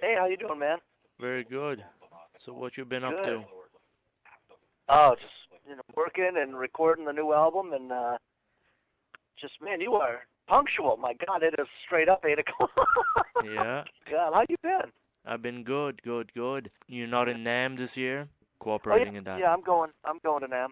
Hey, how you doing, man? Very good. So what you been up to? Oh, just you know, working and recording the new album, and uh just man, you are punctual. My God, it is straight up eight o'clock. Yeah, God, how you been? I've been good, good, good. You're not in NAMM this year? Oh, Cooperating yeah, in that. yeah, I'm going. I'm going to NAMM.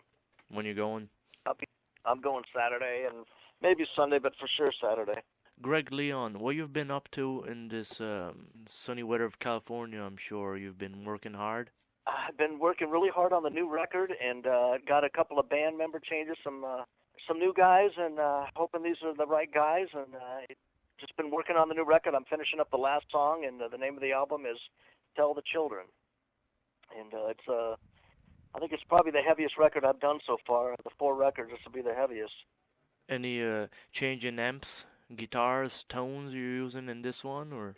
When you going? I'll be, I'm going Saturday and maybe Sunday, but for sure Saturday. Greg Leon, what you've been up to in this um, sunny weather of California? I'm sure you've been working hard. I've been working really hard on the new record and uh got a couple of band member changes, some uh some new guys and uh hoping these are the right guys and uh just been working on the new record. I'm finishing up the last song and uh, the name of the album is Tell the Children. And uh it's uh I think it's probably the heaviest record I've done so far. Of The four records, this will be the heaviest. Any uh, change in amps, guitars, tones you're using in this one, or?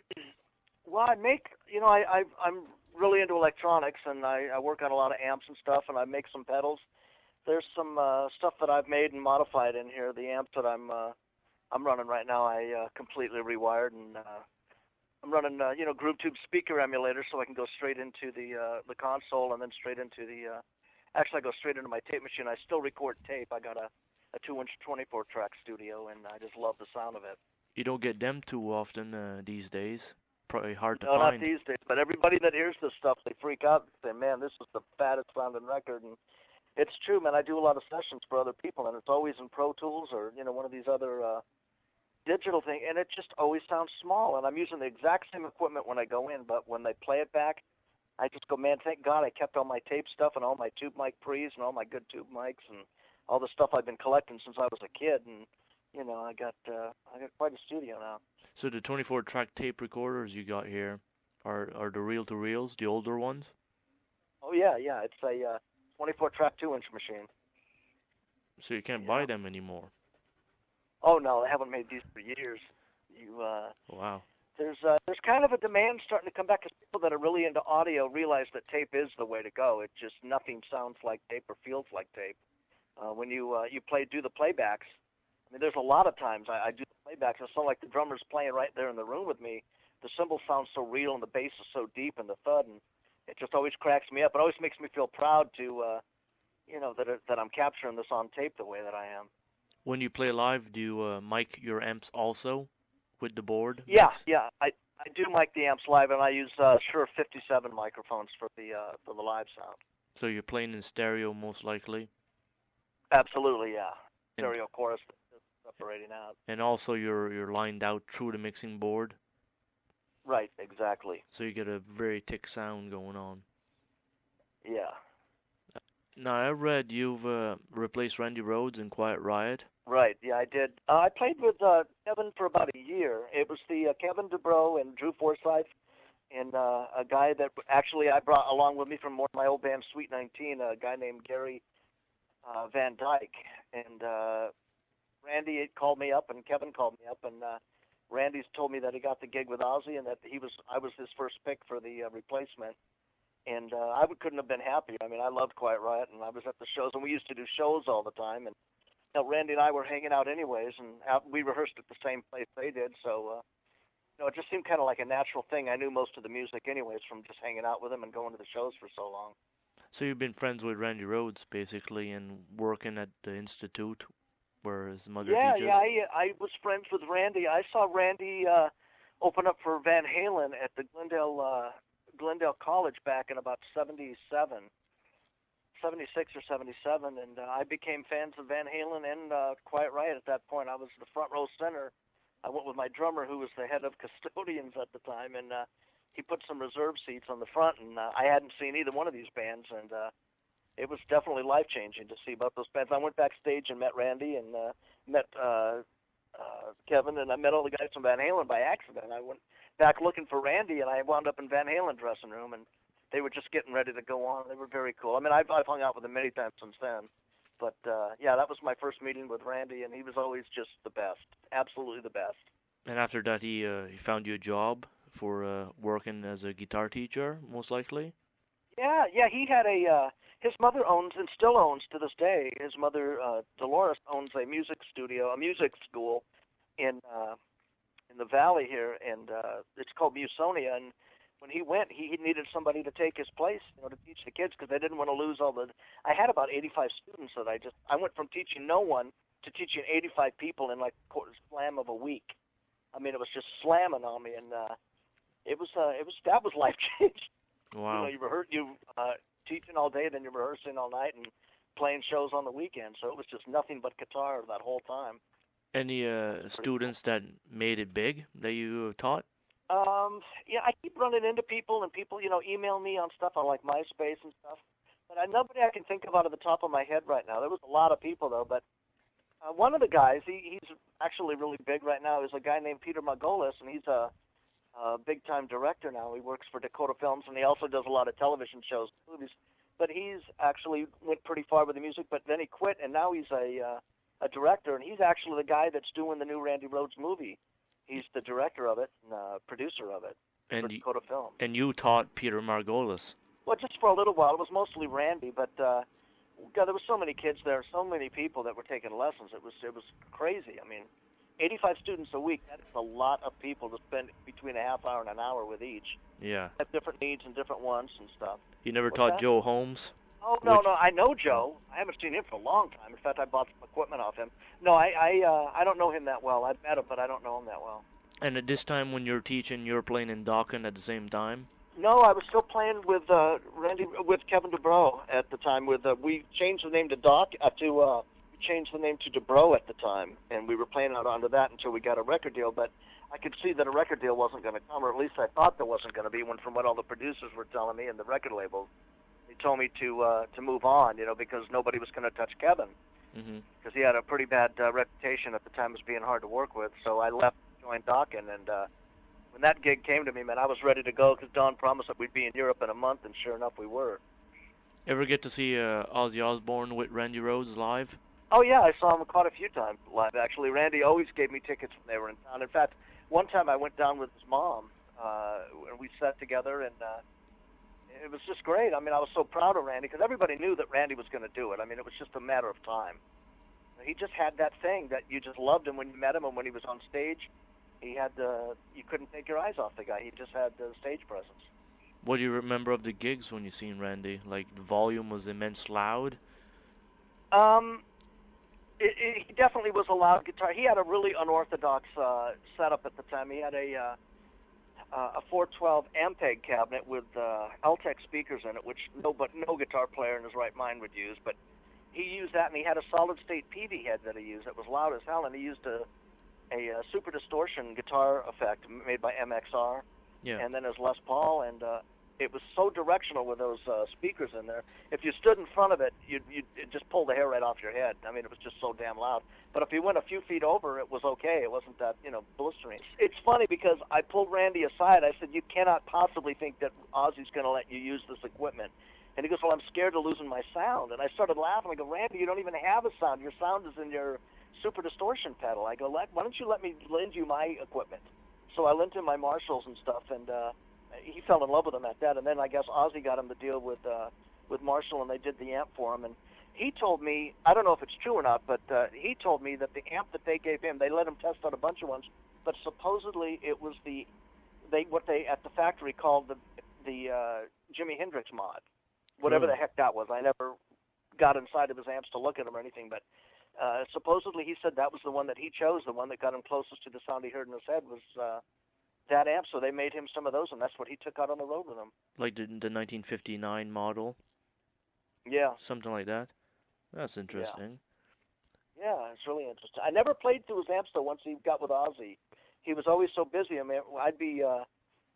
Well, I make you know I, I I'm really into electronics and I, I work on a lot of amps and stuff and I make some pedals. There's some uh, stuff that I've made and modified in here. The amps that I'm uh, I'm running right now I uh, completely rewired and uh, I'm running uh, you know Groove Tube speaker emulator so I can go straight into the uh, the console and then straight into the uh, actually I go straight into my tape machine. I still record tape. I got a a two inch 24 track studio and I just love the sound of it. You don't get them too often uh, these days. Probably hard to No, not these days. But everybody that hears this stuff, they freak out and say, "Man, this is the fattest sounding record." And it's true, man. I do a lot of sessions for other people, and it's always in Pro Tools or you know one of these other uh, digital thing, and it just always sounds small. And I'm using the exact same equipment when I go in, but when they play it back, I just go, "Man, thank God I kept all my tape stuff and all my tube mic pre's and all my good tube mics and all the stuff I've been collecting since I was a kid." And you know, I got uh, I got quite a studio now. So the 24 track tape recorders you got here are are the reel to reels, the older ones? Oh yeah, yeah. It's a uh, 24 track two inch machine. So you can't Yeah. buy them anymore. Oh no, they haven't made these for years. You uh Wow. there's uh there's kind of a demand starting to come back because people that are really into audio realize that tape is the way to go. It just nothing sounds like tape or feels like tape. Uh when you uh you play do the playbacks. I mean there's a lot of times I, I do the playbacks and it's not like the drummer's playing right there in the room with me. The cymbal sounds so real and the bass is so deep and the thud and it just always cracks me up. It always makes me feel proud to uh you know that that I'm capturing this on tape the way that I am. When you play live, do you uh, mic your amps also with the board? Yeah, yeah. I I do mic the amps live, and I use uh, Shure 57 microphones for the uh, for the live sound. So you're playing in stereo most likely, Absolutely, yeah. And- Stereo chorus separating out. and also you're you're lined out through the mixing board, Right, exactly. so you get a very thick sound going on. Yeah. Now I read you've uh, replaced Randy Rhoads in Quiet Riot. Right. Yeah, I did. Uh, I played with uh, Kevin for about a year. It was the uh, Kevin DuBrow and Drew Forsyth, and uh, a guy that actually I brought along with me from one of my old bands, Suite 19, a guy named Gary uh, Van Dyke, and uh, Randy had called me up, and Kevin called me up, and uh, Randy's told me that he got the gig with Ozzy, and that he was I was his first pick for the uh, replacement. And uh, I would, couldn't have been happier. I mean, I loved Quiet Riot, and I was at the shows, and we used to do shows all the time, and you know, Randy and I were hanging out anyways, and out, we rehearsed at the same place they did. So, uh, you know, it just seemed kind of like a natural thing. I knew most of the music anyways from just hanging out with him and going to the shows for so long. So you've been friends with Randy Rhoads basically, and working at the institute where his mother yeah, teaches. yeah. I I was friends with Randy. I saw Randy uh, open up for Van Halen at the Glendale uh, Glendale College back in about '77. 76 or 77, and uh, I became fans of Van Halen and uh, Quiet Riot at that point. I was the front row center. I went with my drummer, who was the head of custodians at the time, and uh, he put some reserve seats on the front. And uh, I hadn't seen either one of these bands, and uh, it was definitely life changing to see both those bands. I went backstage and met Randy and uh, met uh, uh, Kevin, and I met all the guys from Van Halen by accident. I went back looking for Randy, and I wound up in Van Halen dressing room, and they were just getting ready to go on. They were very cool. I mean, I've I've hung out with them many times since then. But uh yeah, that was my first meeting with Randy and he was always just the best. Absolutely the best. And after that, he uh, he found you a job for uh, working as a guitar teacher, most likely. Yeah, yeah, he had a uh his mother owns and still owns to this day. His mother uh Dolores owns a music studio, a music school in uh in the valley here and uh it's called Musonia and when he went, he, he needed somebody to take his place, you know, to teach the kids because they didn't want to lose all the. I had about 85 students that I just. I went from teaching no one to teaching 85 people in like a slam of a week. I mean, it was just slamming on me, and uh, it was uh, it was that was life changing. Wow. You know, you rehearse, you uh, teaching all day, then you're rehearsing all night and playing shows on the weekend. So it was just nothing but guitar that whole time. Any uh, students that made it big that you taught? Um, yeah, I keep running into people, and people, you know, email me on stuff on like MySpace and stuff. But I, nobody I can think of out of the top of my head right now. There was a lot of people though, but uh, one of the guys, he, he's actually really big right now, is a guy named Peter Margolis, and he's a, a big-time director now. He works for Dakota Films, and he also does a lot of television shows, movies. But he's actually went pretty far with the music, but then he quit, and now he's a uh, a director, and he's actually the guy that's doing the new Randy Rhoads movie. He's the director of it and uh, producer of it And for you, Dakota Films. and you taught Peter Margolis. Well, just for a little while. It was mostly Randy, but uh, God, there were so many kids there, so many people that were taking lessons. It was it was crazy. I mean, 85 students a week. That's a lot of people to spend between a half hour and an hour with each. Yeah. Have different needs and different wants and stuff. You never What's taught that? Joe Holmes? Oh no, Which- no, I know Joe. I haven't seen him for a long time. In fact, I bought some equipment off him. No, I I uh, I don't know him that well. I've met him, but I don't know him that well. And at this time when you're teaching, you're playing in Dokken at the same time? No, I was still playing with uh, Randy with Kevin DuBrow at the time. With uh, we changed the name to Doc uh, to uh, changed the name to DuBrow at the time, and we were playing out under that until we got a record deal. But I could see that a record deal wasn't going to come, or at least I thought there wasn't going to be one from what all the producers were telling me and the record labels. They told me to uh, to move on, you know, because nobody was going to touch Kevin because he had a pretty bad uh, reputation at the time as being hard to work with. So I left, joined Dokken, and uh, when that gig came to me, man, I was ready to go because Don promised that we'd be in Europe in a month, and sure enough, we were. Ever get to see uh, Ozzy Osbourne with Randy Rhoads live? Oh yeah, I saw him quite a few times live. Actually, Randy always gave me tickets when they were in town. In fact, one time I went down with his mom, uh, and we sat together, and uh, it was just great. I mean, I was so proud of Randy because everybody knew that Randy was going to do it. I mean, it was just a matter of time. He just had that thing that you just loved him when you met him, and when he was on stage, he had the you couldn't take your eyes off the guy. He just had the stage presence. What do you remember of the gigs when you seen Randy? Like the volume was immense loud? Um, it, it, he definitely was a loud guitar. He had a really unorthodox uh, setup at the time. He had a uh, uh, a 412 Ampeg cabinet with uh, Altec speakers in it, which no but no guitar player in his right mind would use. But he used that, and he had a solid state PV head that he used that was loud as hell, and he used a a, uh super distortion guitar effect made by MXR Yeah. and then his Les Paul, and uh, it was so directional with those uh, speakers in there. If you stood in front of it, you'd, you'd it just pull the hair right off your head. I mean, it was just so damn loud. But if you went a few feet over, it was okay. It wasn't that you know blistering. It's funny because I pulled Randy aside. I said, "You cannot possibly think that Ozzy's going to let you use this equipment." And he goes, "Well, I'm scared of losing my sound." And I started laughing. I go, "Randy, you don't even have a sound. Your sound is in your super distortion pedal." I go, "Let- "Why don't you let me lend you my equipment?" So I lent him my Marshalls and stuff, and uh, he fell in love with them at that. And then I guess Ozzy got him to deal with uh, with Marshall, and they did the amp for him. And he told me, I don't know if it's true or not, but uh, he told me that the amp that they gave him, they let him test out a bunch of ones, but supposedly it was the they what they at the factory called the the uh, Jimi Hendrix mod, whatever Really? the heck that was. I never got inside of his amps to look at them or anything, but. Uh, supposedly, he said that was the one that he chose. The one that got him closest to the sound he heard in his head was uh, that amp. So they made him some of those, and that's what he took out on the road with him. Like the, the 1959 model? Yeah, Something like that? That's interesting. yeah, it's really interesting. I never played through his amps though. Once he got with Ozzy, he was always so busy. I mean, I'd be, uh,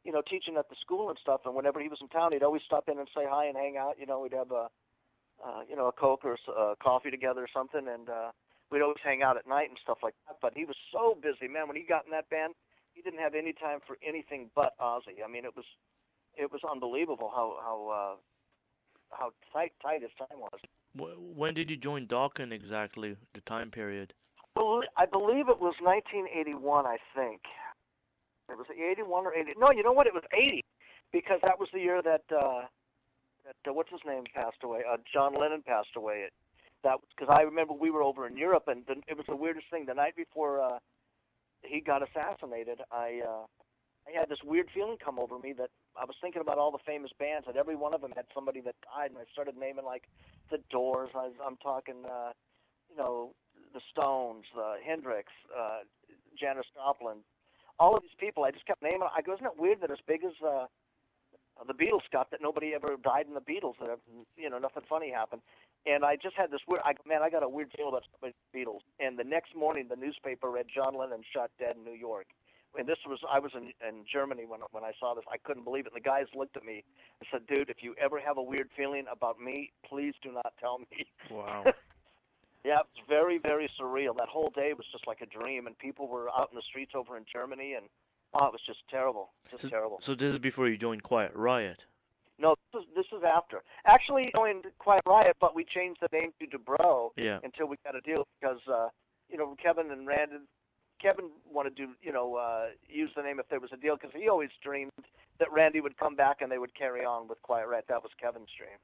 you know, teaching at the school and stuff, and whenever he was in town, he'd always stop in and say hi and hang out. You know, we'd have a, uh, you know, a coke or s- uh, coffee together or something, and uh, we'd always hang out at night and stuff like that. But he was so busy, man. When he got in that band, he didn't have any time for anything but Ozzy. I mean, it was, it was unbelievable how how uh, how tight tight his time was. When did you join Dokken exactly? The time period? I believe it was 1981. I think it was 81 or 80. No, you know what? It was 80 because that was the year that uh, that uh, what's his name passed away. Uh, John Lennon passed away. It that was because I remember we were over in Europe and the, it was the weirdest thing. The night before uh, he got assassinated, I uh, I had this weird feeling come over me that I was thinking about all the famous bands, and every one of them had somebody that died, and I started naming like the Doors. I I'm talking, uh, you know, the Stones, uh, Hendrix, uh, Janis Joplin, all of these people. I just kept naming. I go, isn't it weird that as big as uh, the Beatles got, that nobody ever died in the Beatles? That you know, nothing funny happened. And I just had this weird. I, man, I got a weird feeling about the Beatles. And the next morning, the newspaper read John Lennon shot dead in New York. And this was I was in in Germany when when I saw this. I couldn't believe it. And the guys looked at me and said, "Dude, if you ever have a weird feeling about me, please do not tell me." Wow. Yeah, it was very, very surreal. That whole day was just like a dream, and people were out in the streets over in Germany, and oh, it was just terrible, just so, terrible. So this is before you joined Quiet Riot. No, this is this is after. Actually, joined Quiet Riot, but we changed the name to DuBrow Yeah. until we got a deal because uh, you know Kevin and Randy. Kevin wanted to, you know, uh, use the name if there was a deal because he always dreamed that Randy would come back and they would carry on with Quiet Riot. That was Kevin's dream.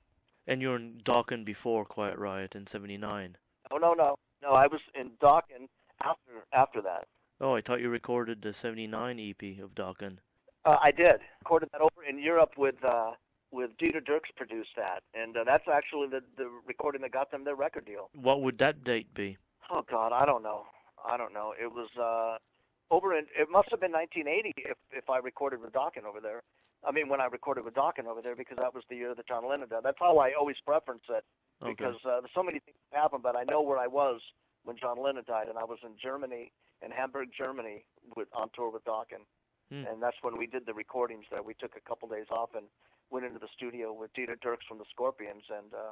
And you're in Dokken before Quiet Riot in '79. Oh no, no, no! I was in Dokken after after that. Oh, I thought you recorded the '79 EP of Dokken. Uh, I did. Recorded that over in Europe with uh, with Dieter Dierks produced that, and uh, that's actually the the recording that got them their record deal. What would that date be? Oh God, I don't know. I don't know. It was uh, over in. It must have been 1980 if if I recorded with Dokken over there. I mean, when I recorded with Dokken over there, because that was the year that John Lennon died. That's how I always preference it Okay. because uh, so many things that happened. But I know where I was when John Lennon died, and I was in Germany, in Hamburg, Germany, with on tour with Dokken. Hmm. and that's when we did the recordings. There, we took a couple days off and went into the studio with Dieter Dierks from the Scorpions and uh,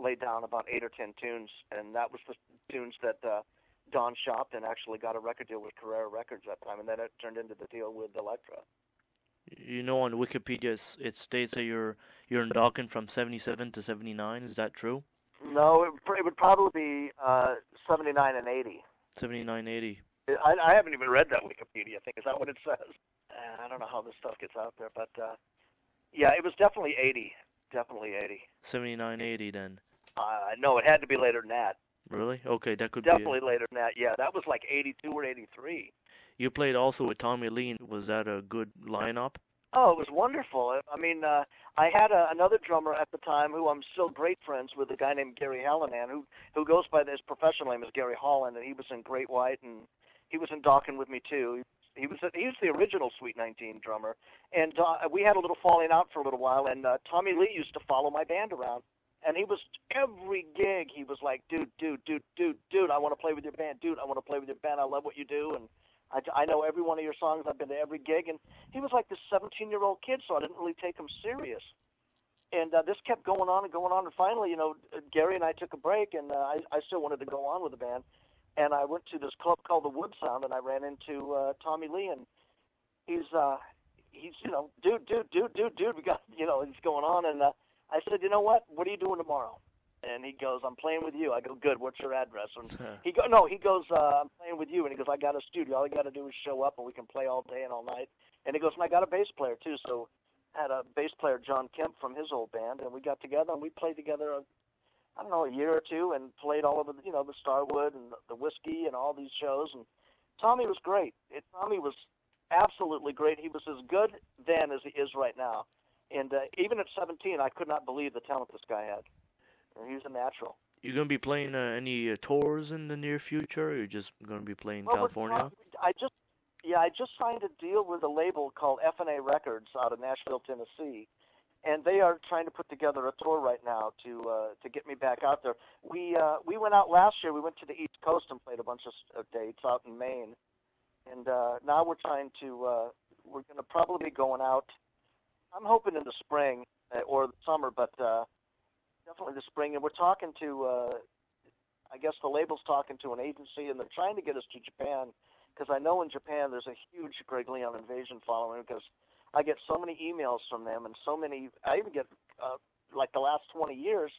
laid down about eight or ten tunes, and that was the tunes that uh, Don shopped and actually got a record deal with Carrere Records that time, and then it turned into the deal with Elektra. You know, on Wikipedia it states that you're you're in Dokken from '77 to '79. Is that true? No, it, it would probably be uh, 79 and 80. '79, '80. I, I haven't even read that Wikipedia thing. Is that what it says? Uh, I don't know how this stuff gets out there, but uh, yeah, it was definitely 80. Definitely 80. '79, '80. Then Uh, no, it had to be later than that. really? Okay, that could be Definitely later than that. Yeah, that was like 82 or 83. You played also with Tommy Lee. Was that a good lineup? Oh, it was wonderful. I mean, uh, I had a, another drummer at the time who I'm still great friends with, a guy named Gary Hallinan, who who goes by his professional name is Gary Holland, and he was in Great White, and he was in Dokken with me too. He was he was the original Suite 19 drummer, and uh, we had a little falling out for a little while. And uh, Tommy Lee used to follow my band around, and he was every gig he was like, dude, dude, dude, dude, dude, I want to play with your band, dude, I want to play with your band. I love what you do, and I, I know every one of your songs. I've been to every gig, and he was like this 17 year old kid, so I didn't really take him serious. And uh, this kept going on and going on, and finally, you know, Gary and I took a break, and uh, I, I still wanted to go on with the band. And I went to this club called the Wood Sound, and I ran into uh, Tommy Lee, and he's uh, he's you know, dude, dude, dude, dude, dude, we got you know, he's going on, and uh, I said, you know what? What are you doing tomorrow? And he goes, I'm playing with you. I go, good. What's your address? And he go no, he goes, uh, I'm playing with you, and he goes, I got a studio. All you got to do is show up, and we can play all day and all night. And he goes, and I got a bass player too. So had a bass player, John Kemp, from his old band, and we got together and we played together. A, I don't know, a year or two, and played all over, the, you know, the Starwood and the Whiskey and all these shows. And Tommy was great. It, Tommy was absolutely great. He was as good then as he is right now. And uh, even at 17, I could not believe the talent this guy had. He was a natural. You gonna be playing uh, any uh, tours in the near future? Or you're just gonna be playing Well, California? I just, yeah, I just signed a deal with a label called FNA Records out of Nashville, Tennessee, and they are trying to put together a tour right now to uh, to get me back out there. We uh, we went out last year. We went to the East Coast and played a bunch of, dates out in Maine, and uh, now we're trying to uh, we're going to probably be going out. I'm hoping in the spring uh, or the summer, but uh, definitely the spring. And we're talking to, uh, I guess the label's talking to an agency, and they're trying to get us to Japan because I know in Japan there's a huge Greg Leon invasion following because I get so many emails from them and so many. I even get uh, like the last 20 years,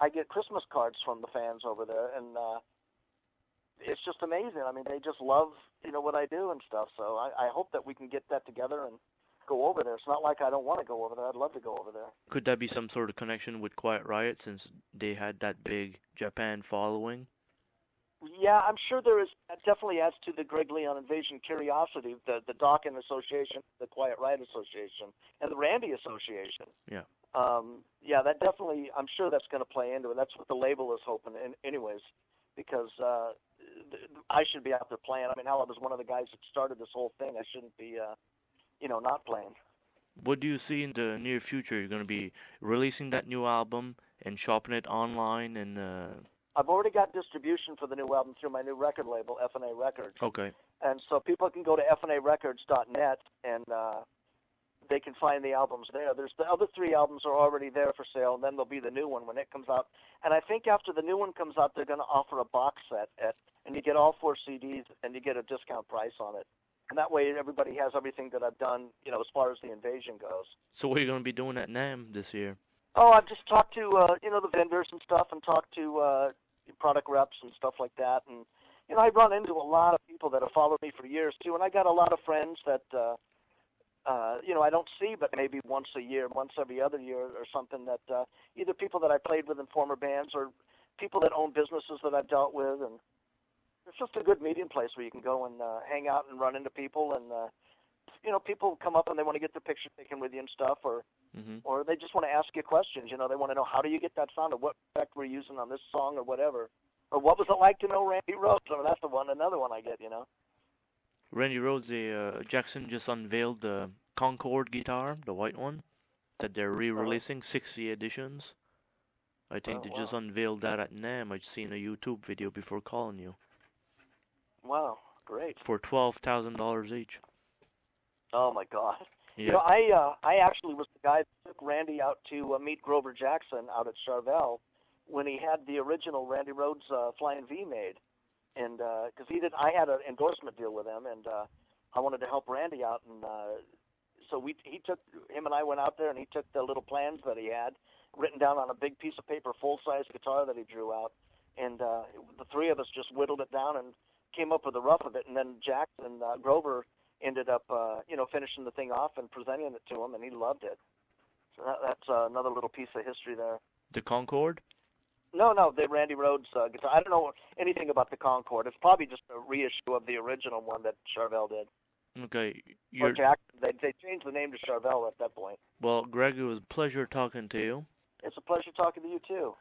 I get Christmas cards from the fans over there, and uh, it's just amazing. I mean, they just love you know what I do and stuff. So I, I hope that we can get that together and go over there. It's not like I don't want to go over there. I'd love to go over there. Could that be some sort of connection with Quiet Riot since they had that big Japan following? Yeah, I'm sure there is. That definitely adds to the Greg Leon Invasion curiosity. The the Dokken Association, the Quiet Riot Association, and the Randy Association. Yeah. Um, yeah, that definitely. I'm sure that's going to play into it. That's what the label is hoping. In, anyways, because uh, th- I should be out there playing. I mean, hell, I was one of the guys that started this whole thing. I shouldn't be, uh, you know, not playing. What do you see in the near future? You're going to be releasing that new album and shopping it online and. Uh... I've already got distribution for the new album through my new record label, FNA Records. Okay. And so people can go to fnarecords.net and uh, they can find the albums there. There's the other three albums are already there for sale, and then there'll be the new one when it comes out. And I think after the new one comes out, they're going to offer a box set at, and you get all four CDs and you get a discount price on it. And that way, everybody has everything that I've done, you know, as far as the invasion goes. So what are you going to be doing at NAMM this year? Oh, I've just talked to uh, you know the vendors and stuff, and talked to uh, product reps and stuff like that. And you know, I run into a lot of people that have followed me for years too, and I got a lot of friends that uh, uh, you know I don't see, but maybe once a year, once every other year, or something. That uh, either people that I played with in former bands, or people that own businesses that I've dealt with, and it's just a good meeting place where you can go and uh, hang out and run into people and. Uh, you know, people come up and they want to get their picture taken with you and stuff, or mm-hmm. or they just want to ask you questions. You know, they want to know how do you get that sound, or what effect we're using on this song, or whatever, or what was it like to know Randy Rhoads? I mean, that's the one, another one I get. You know. Randy Rhoads, uh, Jackson just unveiled the Concorde guitar, the white one, that they're re-releasing, oh. 60 editions. I think oh, they wow. just unveiled that at NAMM. I've seen a YouTube video before calling you. Wow, great. For twelve thousand dollars each. Oh my God! Yeah. You know, I uh, I actually was the guy that took Randy out to uh, meet Grover Jackson out at Charvel when he had the original Randy Rhoads uh, Flying V made, and because uh, he did, I had an endorsement deal with him, and uh, I wanted to help Randy out, and uh, so we he took him and I went out there, and he took the little plans that he had written down on a big piece of paper, full size guitar that he drew out, and uh, the three of us just whittled it down and came up with the rough of it, and then Jackson uh, Grover ended up, uh, you know, finishing the thing off and presenting it to him, and he loved it. So that, that's uh, another little piece of history there. The Concorde. No, no, the Randy Rhoads uh, guitar. I don't know anything about the Concorde. It's probably just a reissue of the original one that Charvel did. Okay, you're... Or Jack. They they changed the name to Charvel at that point. Well, Greg, it was a pleasure talking to you. It's a pleasure talking to you too.